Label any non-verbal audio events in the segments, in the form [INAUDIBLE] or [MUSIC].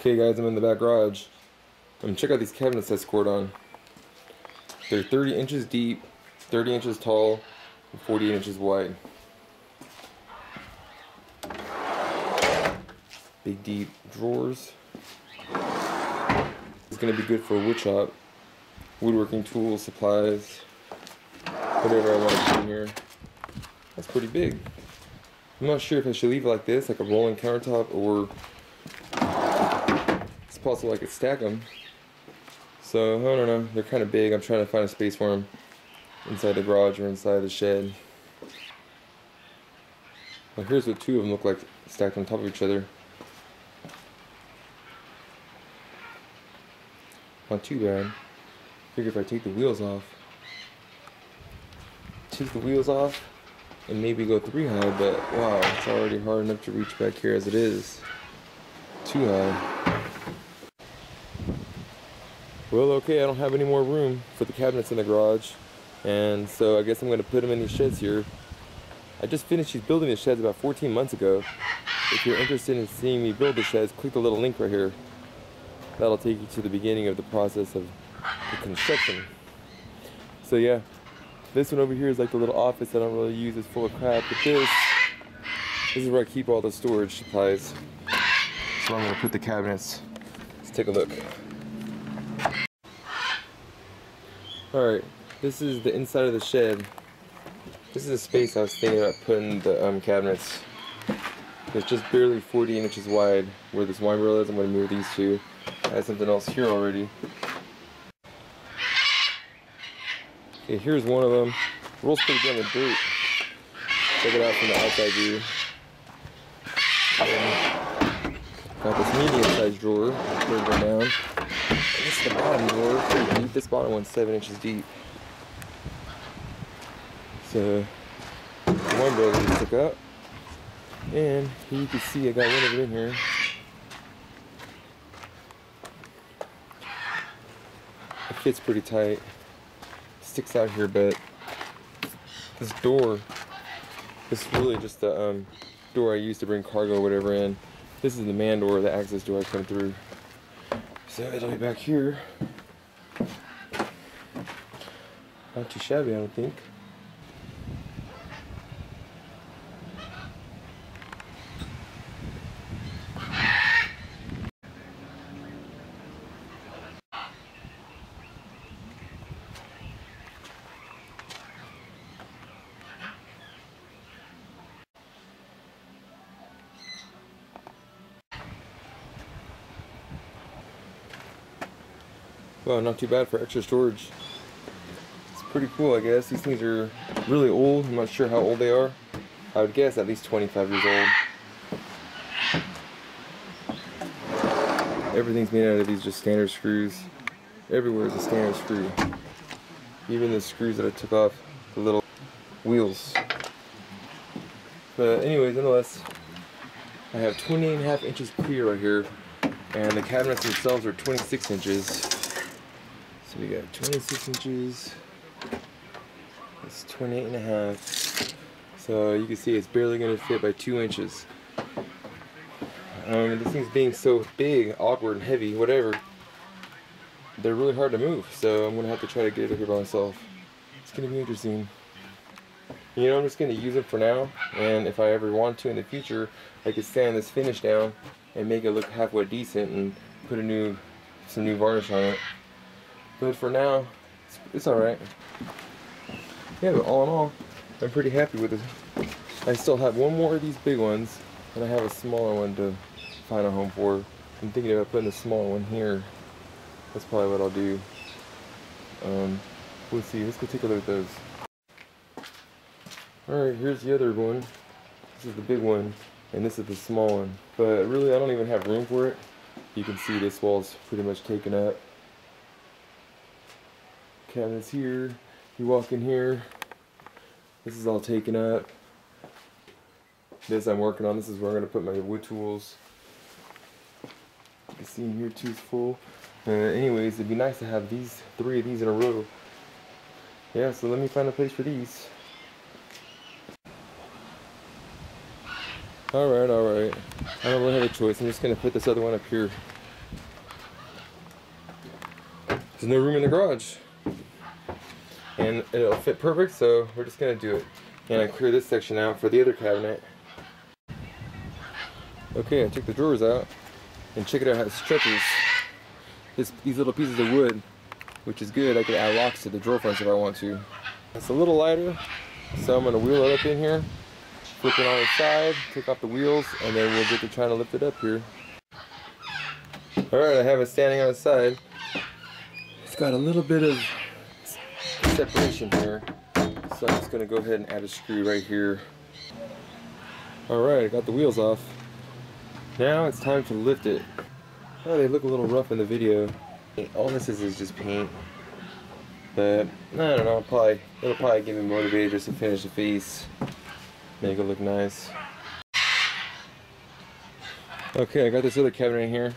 Okay guys, I'm in the back garage. Um, check out these cabinets I scored on. They're 30 inches deep, 30 inches tall, and 48 inches wide. Big deep drawers. It's gonna be good for wood shop. Woodworking tools, supplies, whatever I want to put in here. That's pretty big. I'm not sure if I should leave it like this, like a rolling countertop, or possible I could stack them. So, I don't know. They're kind of big. I'm trying to find a space for them inside the garage or inside the shed. Well, here's what two of them look like stacked on top of each other. Not too bad. Figure if I take the wheels off, take the wheels off, and maybe go three high, but wow, it's already hard enough to reach back here as it is. Too high. Well, okay, I don't have any more room for the cabinets in the garage, and so I guess I'm going to put them in these sheds here. I just finished building the sheds about 14 months ago. If you're interested in seeing me build the sheds, click the little link right here. That'll take you to the beginning of the process of the construction. So yeah, this one over here is like the little office I don't really use. It's full of crap, but this, this is where I keep all the storage supplies. So I'm gonna put the cabinets. Let's take a look. Alright, this is the inside of the shed. This is the space I was thinking about putting the um, cabinets. It's just barely 40 inches wide where this wine barrel is. I'm going to move these two. I have something else here already. Okay, here's one of them. Rolls pretty good on the dirt. Check it out from the outside view. Got this medium sized drawer. One down. This the bottom drawer. Pretty deep. This bottom one's seven inches deep. So one barrel just took up. And you can see I got one of it in here. It fits pretty tight. Sticks out here, but this door, is really just the um, door I use to bring cargo or whatever in. This is the man door, the access door I come through. So it'll be back here. Not too shabby, I don't think. Well, not too bad for extra storage. It's pretty cool, I guess. These things are really old. I'm not sure how old they are. I would guess at least 25 years old. Everything's made out of these just standard screws. Everywhere is a standard screw. Even the screws that I took off the little wheels. But anyways, nonetheless, I have 28 and a half inches clear right here. And the cabinets themselves are 26 inches. So we got 26 inches. That's 28 and a half. So you can see it's barely going to fit by two inches. Um, this thing's being so big, awkward, and heavy, whatever. They're really hard to move, so I'm going to have to try to get it here by myself. It's going to be interesting. You know, I'm just going to use them for now, and if I ever want to in the future, I could sand this finish down and make it look halfway decent and put a new, some new varnish on it. But for now, it's, it's alright. Yeah, but all in all, I'm pretty happy with it. I still have one more of these big ones, and I have a smaller one to find a home for. I'm thinking about putting a smaller one here. That's probably what I'll do. Um, we'll see. Let's go take a look at those. Alright, here's the other one. This is the big one, and this is the small one. But really, I don't even have room for it. You can see this wall's pretty much taken up. Cabinets here. You walk in here. This is all taken up. This I'm working on. This is where I'm going to put my wood tools. You can see in here too is full. Uh, anyways, it'd be nice to have these three of these in a row. Yeah, so let me find a place for these. Alright, alright. I don't really have a choice. I'm just going to put this other one up here there's no room in the garage. And it'll fit perfect, so we're just gonna do it. And I clear this section out for the other cabinet. Okay, I took the drawers out, and check it out how it stretches. This, these little pieces of wood, which is good, I can add locks to the drawer fronts if I want to. It's a little lighter, so I'm gonna wheel it up in here, flip it on its side, take off the wheels, and then we'll get to trying to lift it up here. Alright, I have it standing on its side. It's got a little bit of separation here. So I'm just going to go ahead and add a screw right here. Alright, I got the wheels off. Now it's time to lift it. Oh, they look a little rough in the video. All this is is just paint. But, I don't know, probably, it'll probably get me motivated just to finish the face. Make it look nice. Okay, I got this other cabinet in here.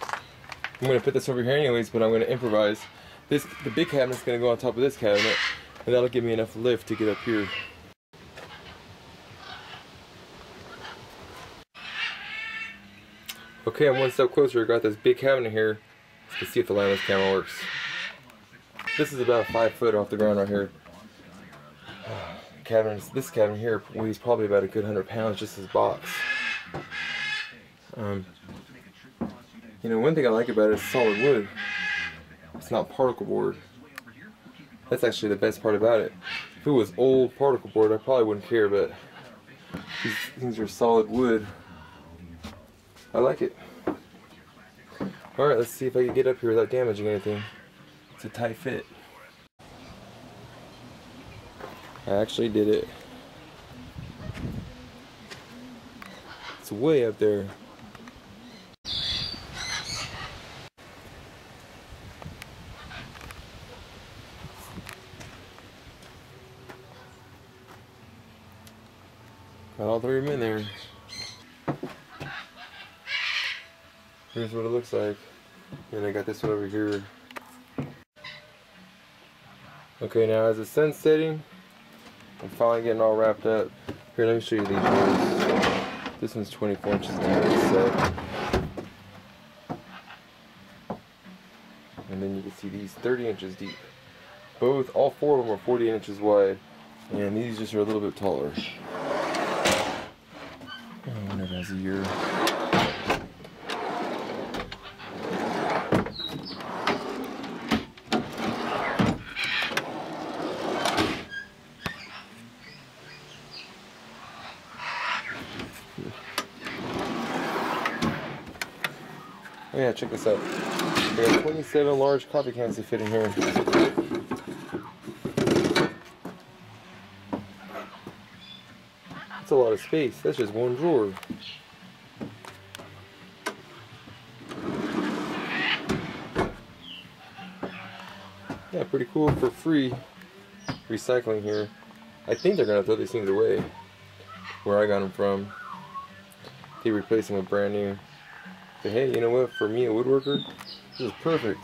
I'm gonna put this over here anyways, but I'm gonna improvise. This the big cabinet's gonna go on top of this cabinet, and that'll give me enough lift to get up here. Okay, I'm one step closer. I got this big cabinet here. Let's see if the line camera works. This is about five foot off the ground right here. [SIGHS] Cabinet, this cabinet here weighs probably about a good hundred pounds just as box. Um, you know, one thing I like about it is solid wood. It's not particle board. That's actually the best part about it. If it was old particle board, I probably wouldn't care, but these things are solid wood. I like it. Alright, let's see if I can get up here without damaging anything. It's a tight fit. I actually did it. It's way up there. Got all three of them in there. Here's what it looks like. And I got this one over here. Okay, now as the sun's setting, I'm finally getting all wrapped up. Here, let me show you these ones. This one's 24 inches deep set. And then you can see these 30 inches deep. Both, all four of them are 40 inches wide. And these just are a little bit taller whenever has a year. Oh yeah, check this out. We have 27 large coffee cans to fit in here. That's a lot of space. That's just one drawer. Yeah, pretty cool for free recycling here. I think they're gonna throw these things away. Where I got them from. They replaced them with brand new. But hey, you know what? For me, a woodworker, this is perfect.